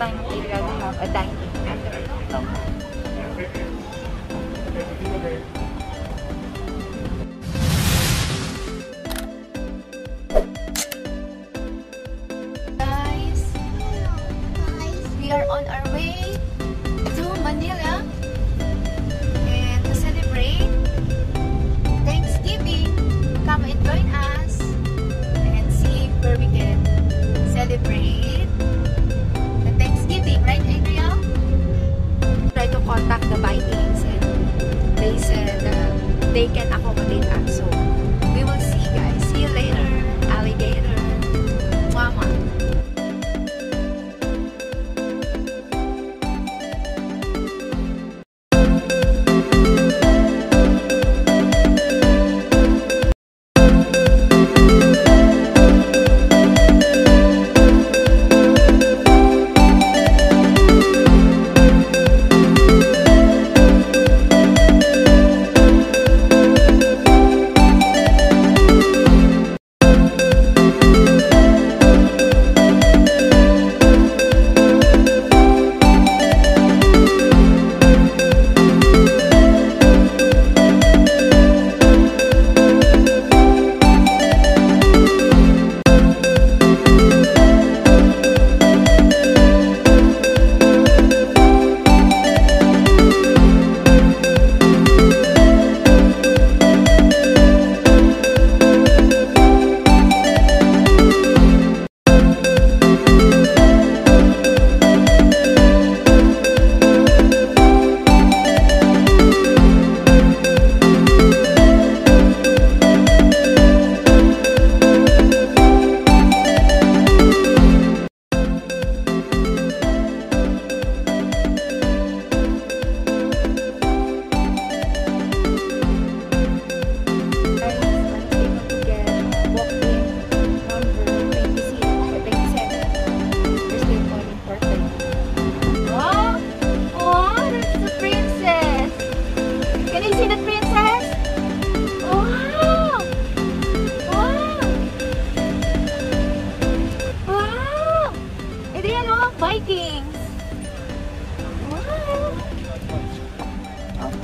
time you, have a time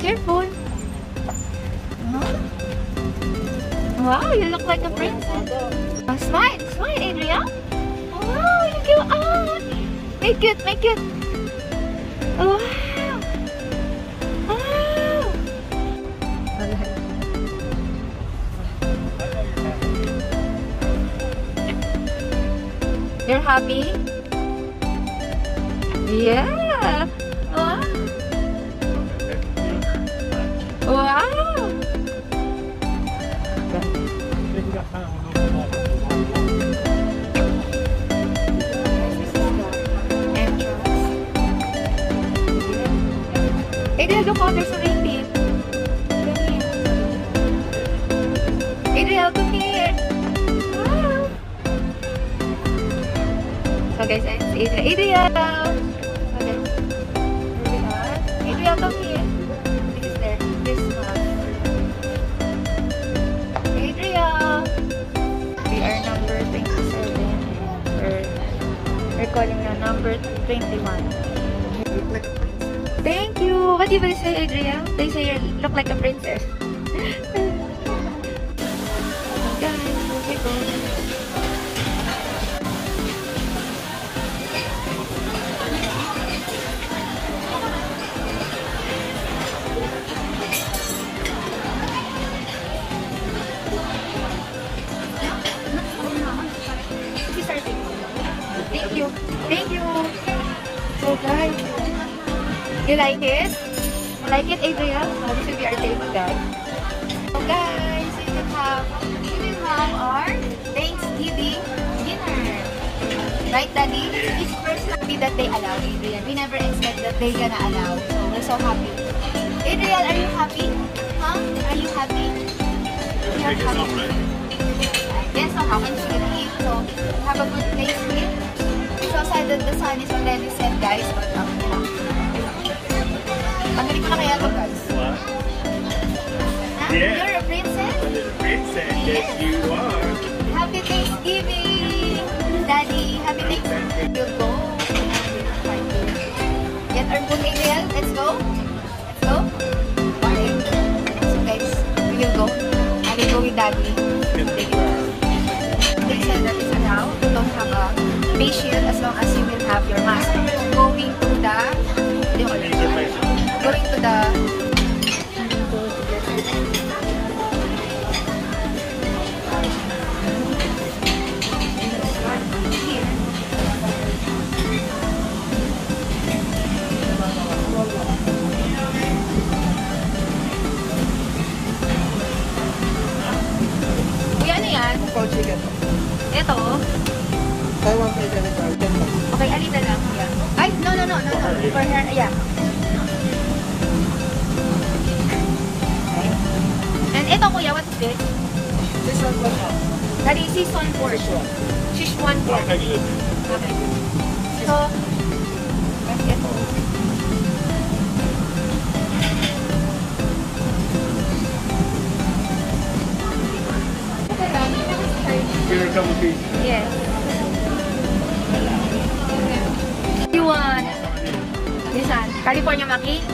careful! Huh? Wow, you look like a princess! Oh, smile! Smile, Adrian! Wow, you go out! Make it, make it! Wow! Wow! You're happy? Yeah! Look a. Adriel, come here. So guys, it's Adriel. Adriel! On. Adriel, come here. Adriel! We are number 27. We're, calling number 21. What do you say, Adriel? They say you look like a princess. It, Adriel? Oh, this will be our table, guys. So guys, we will have, we will have our Thanksgiving dinner. Right, Daddy? It's first happy that they allow Adriel. We never expect that they gonna allow. So we're so happy. Adriel, are you happy? Huh? Are you happy? You're happy. Yes, so how can you eat? So have a good here. It's outside that the sun is already set, guys. But um, Magaling ko na kaya ito, guys. What? Huh? Yeah. You're a princess? A princess, yes. yes you are. Happy Thanksgiving, Daddy. Happy Thanksgiving. You go. Get our food, Ariel. Let's go. Let's go. Alright. So we will go. I will go with Daddy. They said that it's allowed. Don't have a face as long as you will have your mask. Going to the ko alam. Going to the... Okay? Szechuan pork. That is Szechuan pork. Okay. So. Here. Yes. You want this one? California Maki?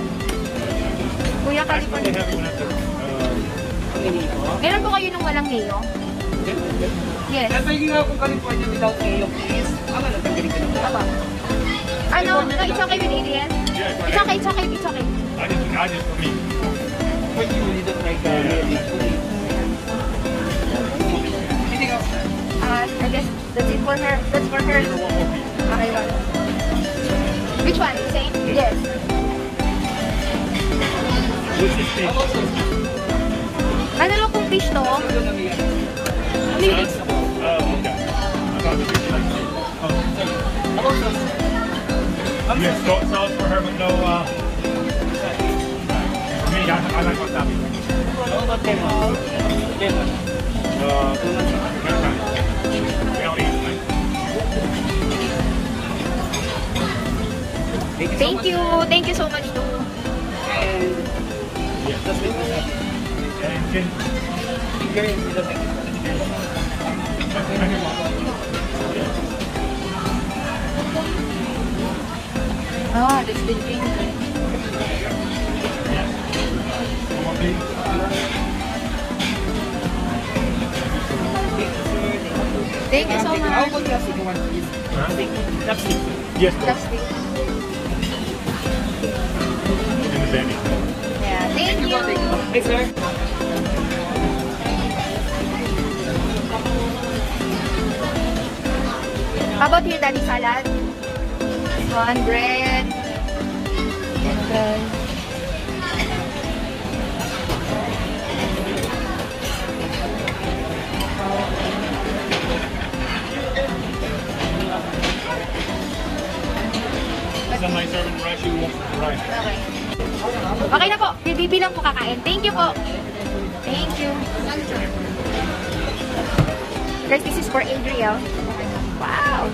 Kuya California. Uh, Meron po kayo nung walang mayo? Yes. Nabigyan nga ako California without mayo, please. Ang ano, tanggalin ko na. Apa. Ano? No, it's okay with yeah, It's okay, it's okay, it's okay. I just, I just for me. But you really don't like uh, else? Uh, I guess that's it for her. That's for her. Okay, one. Which one? Same? Yes. Ako, sauce. Ano lang kung fish to? I'm Yes, sorry. sauce, for her, but no, uh, for me, I, I like wasabi. Uh. We don't eat it, right? Thank you. Thank you so much too. And Yes. Oh, this been. Thank you so much. Yes. Hey, sir. How about here, daddy salad? One bread. And nice serving rice, you want rice. Okay. Okay na po. Bibi lang po kakain. Thank you po. Thank you. Guys, this is for Adriel. Wow.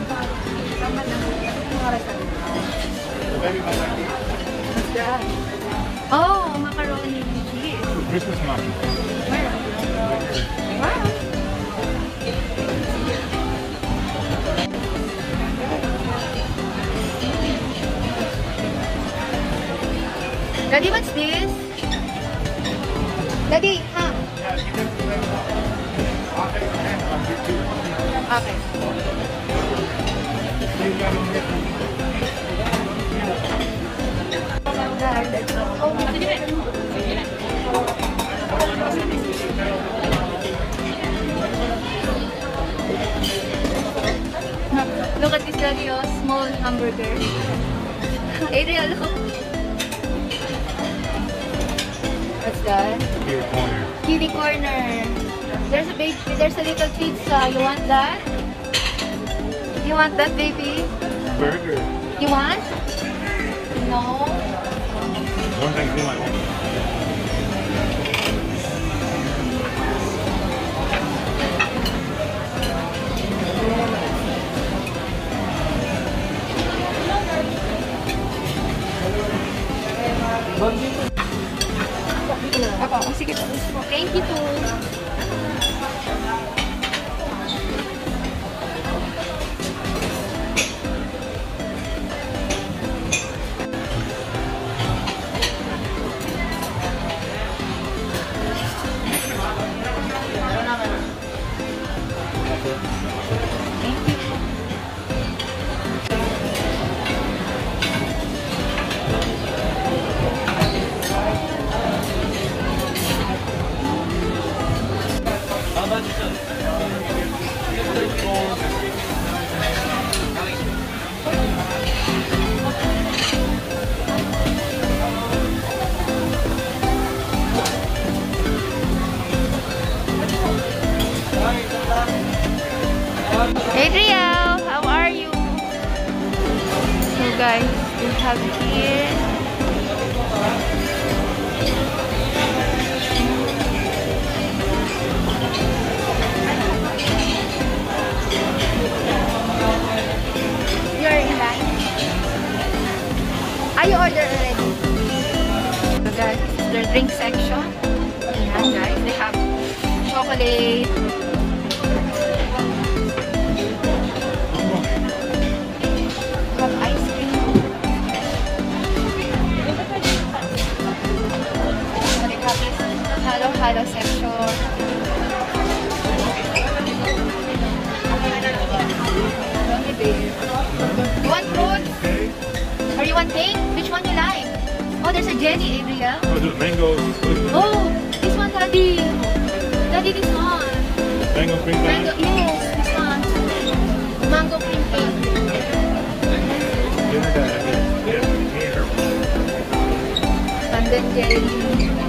Oh, macaroni and cheese. Christmas muffin. Daddy, what's this? Daddy, ha? Okay. Look at this daddy, oh, small hamburger. Adriel, look. What's that? Here, corner. Kiwi corner. There's a baby. There's a little pizza. You want that? You want that, baby? Burger. You want? No. Thing they might want. Are you order already? So guys, their drink section. Ayan guys, they have chocolate, have ice cream. So they have halo-halo section. You want Or cake? Which one you like? Oh, there's a jelly, Adriel. Oh, the mango, Oh, this one, Daddy. Daddy, this one. mango cream Mango, yes, this one. Mango cream cake. Dinner that I get. Yeah, here. And then jelly.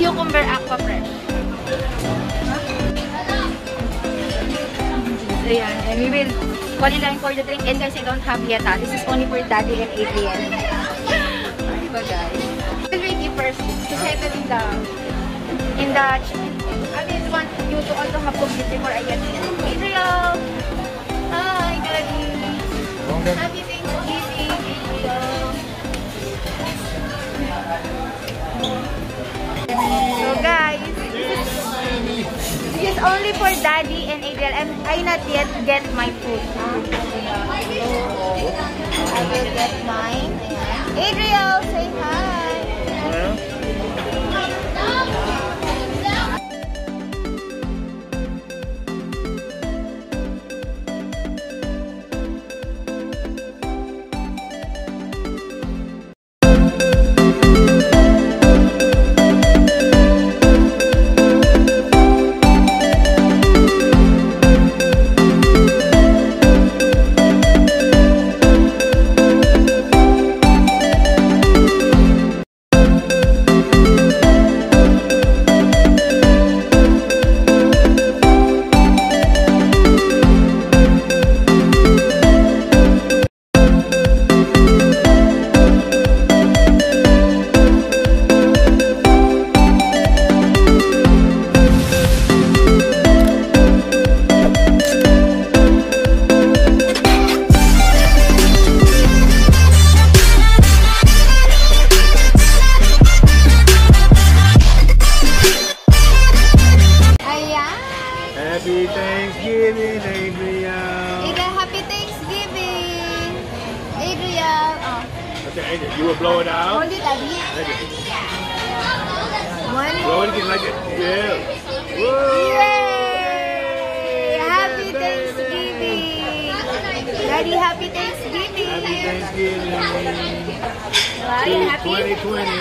cucumber aqua fresh. Ayan, and we will line for the drink. And guys, I don't have yet. Ah. This is only for Daddy and Adrian. Diba, guys? We'll wait you first to settle in the in the I mean, want you to also have complete before I get in. Adriel! And I not yet get my food. So, I will get mine. Adriel, say hi! Adrian, you will blow it out. hold it, Daddy. Adrian, One blow it again like it. Yeah. Woo! Yay! Happy Thanksgiving! Daddy, happy Thanksgiving! Happy Thanksgiving. Happy 2020.